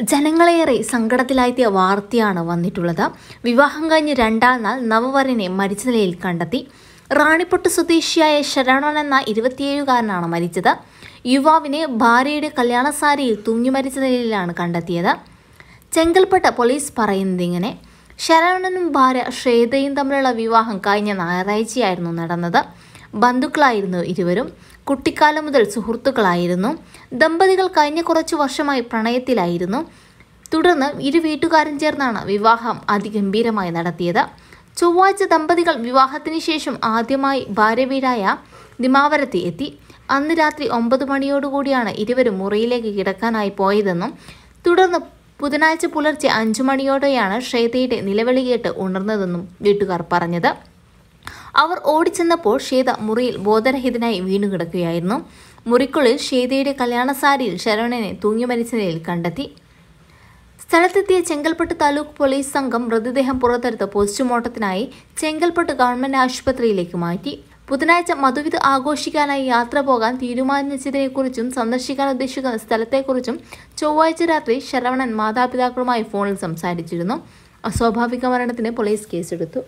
ജനങ്ങളേറെ സങ്കടത്തിലായെത്തിയ വാർത്തയാണ് വന്നിട്ടുള്ളത്. വിവാഹം കഴിഞ്ഞ് രണ്ടാം നാൾ നവവരനെ മരിച്ച നിലയിൽ കണ്ടെത്തി. റാണിപ്പൊട്ട് സ്വദേശിയായ ശരണൻ എന്ന ഇരുപത്തിയേഴുകാരനാണ് മരിച്ചത്. യുവാവിനെ ഭാര്യയുടെ കല്യാണസാരിയിൽ തൂങ്ങി മരിച്ച നിലയിലാണ് കണ്ടെത്തിയത്. ചെങ്കൽപ്പെട്ട പോലീസ് പറയുന്നത് ഇങ്ങനെ ശരണനും ഭാര്യ ശ്വേതയും തമ്മിലുള്ള വിവാഹം കഴിഞ്ഞ ഞായറാഴ്ചയായിരുന്നു നടന്നത്. ബന്ധുക്കളായിരുന്നു ഇരുവരും. കുട്ടിക്കാലം മുതൽ സുഹൃത്തുക്കളായിരുന്നു. ദമ്പതികൾ കഴിഞ്ഞ കുറച്ചു വർഷമായി പ്രണയത്തിലായിരുന്നു. തുടർന്ന് ഇരു വീട്ടുകാരും ചേർന്നാണ് വിവാഹം അതിഗംഭീരമായി നടത്തിയത്. ചൊവ്വാഴ്ച ദമ്പതികൾ വിവാഹത്തിന് ശേഷം ആദ്യമായി ഭാര്യ വീടായ ദിമാവരത്തി എത്തി. അന്ന് രാത്രി ഒമ്പത് മണിയോടുകൂടിയാണ് ഇരുവരും മുറിയിലേക്ക് കിടക്കാനായി പോയതെന്നും തുടർന്ന് ബുധനാഴ്ച പുലർച്ചെ അഞ്ചു മണിയോടെയാണ് ശ്രേതയുടെ നിലവിളി കേട്ട് ഉണർന്നതെന്നും വീട്ടുകാർ പറഞ്ഞത്. അവർ ഓടിച്ചെന്നപ്പോൾ ശ്വേത മുറിയിൽ ബോധരഹിതനായി വീണു കിടക്കുകയായിരുന്നു മുറിക്കുള്ളിൽ ശ്വേതയുടെ കല്യാണസാരിയിൽ ശരവണനെ തൂങ്ങി മരിച്ച നിലയിൽ കണ്ടെത്തി. സ്ഥലത്തെത്തിയ ചെങ്കൽപ്പട്ട് താലൂക്ക് പോലീസ് സംഘം മൃതദേഹം പുറത്തെടുത്ത് പോസ്റ്റ്മോർട്ടത്തിനായി ചെങ്കൽപ്പട്ട് ഗവൺമെന്റ് ആശുപത്രിയിലേക്ക് മാറ്റി. ബുധനാഴ്ച മധുവിധ ആഘോഷിക്കാനായി യാത്ര പോകാൻ തീരുമാനിച്ചതിനെക്കുറിച്ചും സന്ദർശിക്കാൻ ഉദ്ദേശിക്കുന്ന സ്ഥലത്തെക്കുറിച്ചും ചൊവ്വാഴ്ച രാത്രി ശരവണൻ മാതാപിതാക്കളുമായി ഫോണിൽ സംസാരിച്ചിരുന്നു. അസ്വാഭാവിക മരണത്തിന് പോലീസ് കേസെടുത്തു.